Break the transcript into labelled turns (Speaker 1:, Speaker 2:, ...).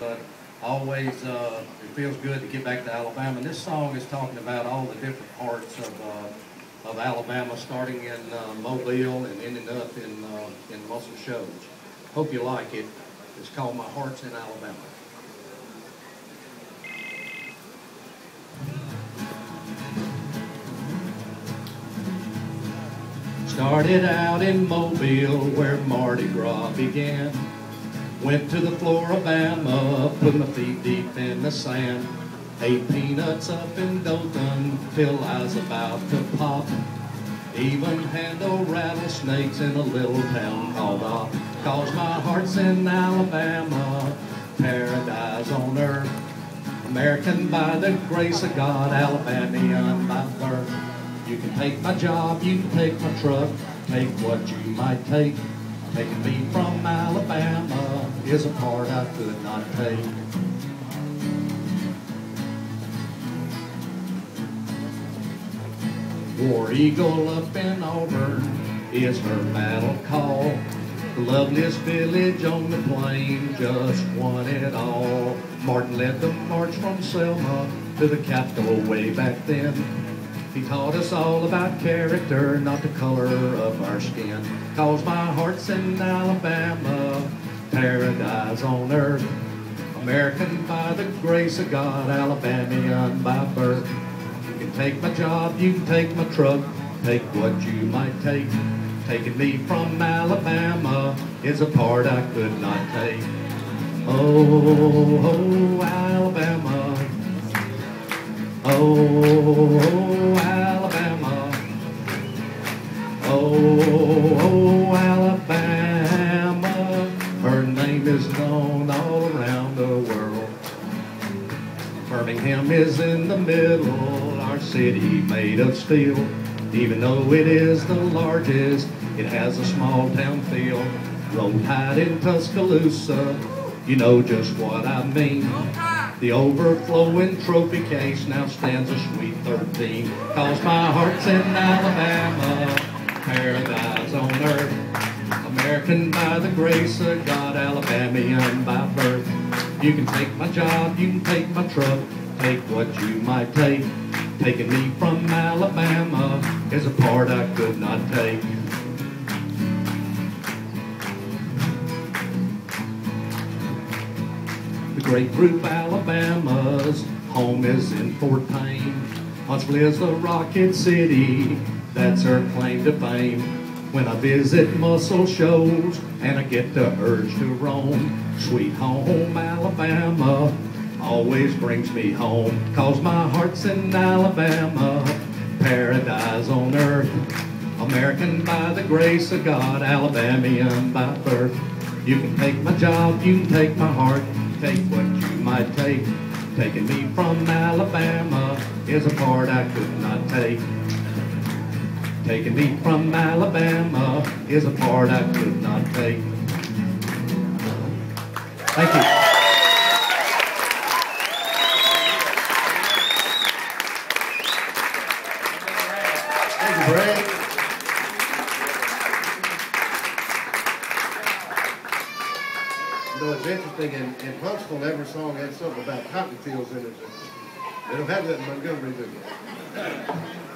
Speaker 1: But always, uh, it feels good to get back to Alabama. And this song is talking about all the different parts of, uh, of Alabama, starting in uh, Mobile and ending up in, uh, in Muscle Shoals. Hope you like it. It's called My Heart's in Alabama. Started out in Mobile where Mardi Gras began. Went to the Flora-Bama, put my feet deep in the sand. Ate peanuts up in Dothan till I was about to pop. Even handled rattlesnakes in a little town called Opp. Cause my heart's in Alabama, paradise on earth. American by the grace of God, Alabamian by birth. You can take my job, you can take my truck, take what you might take. Taking me from Alabama is a part I could not take. War Eagle up in Auburn is her battle call. The loveliest village on the plain just won it all. Martin led the march from Selma to the capital way back then. He taught us all about character, not the color of our skin. Cause my heart's in Alabama, paradise on earth. American by the grace of God, Alabamian by birth. You can take my job, you can take my truck, take what you might take. Taking me from Alabama is a part I could not take. Oh, oh Alabama. Oh, oh Alabama. Birmingham is in the middle, our city made of steel. Even though it is the largest, it has a small town feel. Roll Tide in Tuscaloosa, you know just what I mean. The overflowing trophy case now stands a sweet 13. Cause my heart's in Alabama, paradise on earth. American by the grace of God, Alabamian by birth. You can take my job, you can take my truck, take what you might take. Taking me from Alabama is a part I could not take. The great group Alabama's home is in Fort Payne. Huntsville is the Rocket City, that's her claim to fame. When I visit Muscle Shoals and I get the urge to roam, sweet home Alabama always brings me home. Cause my heart's in Alabama, paradise on earth. American by the grace of God, Alabamian by birth. You can take my job, you can take my heart, take what you might take. Taking me from Alabama is a part I could not take. Taking me from Alabama is a part I could not take. Thank you.
Speaker 2: You, know, it's interesting, in, in Huntsville, every song has something about cotton fields in it. They don't have that in Montgomery, do?